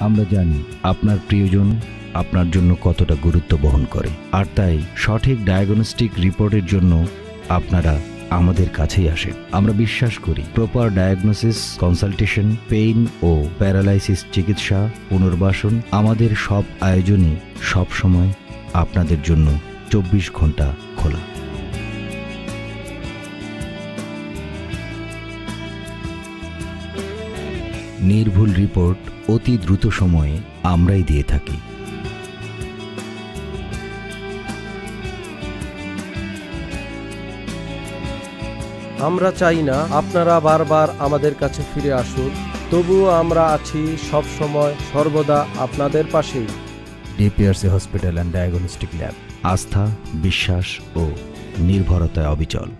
আমরা জানি আপনার প্রিয়জন আপনার জন্য কতটা গুরুত্ব বহন করে। আর তাই সঠিক ডায়াগনস্টিক রিপোর্টের জন্য আপনারা আমাদের কাছেই আসেন। আমরা বিশ্বাস করি প্রপার ডায়াগনোসিস কনসালটেশন পেইন ও প্যারালাইসিস চিকিৎসা, পুনর্বাসন আমাদের সব আয়োজনই সব সময় আপনাদের জন্য চব্বিশ ঘণ্টা খোলা। নির্ভুল রিপোর্ট অতি দ্রুত সময়ে আমরাই দিয়ে থাকি। আমরা চাই না আপনারা বারবার আমাদের কাছে ফিরে আসুন তবুও আমরা আছি সব সময় সর্বদা আপনাদের পাশেই। DPRC hospital and diagnostic lab আস্থা বিশ্বাস ও নির্ভরতায় অবিচল।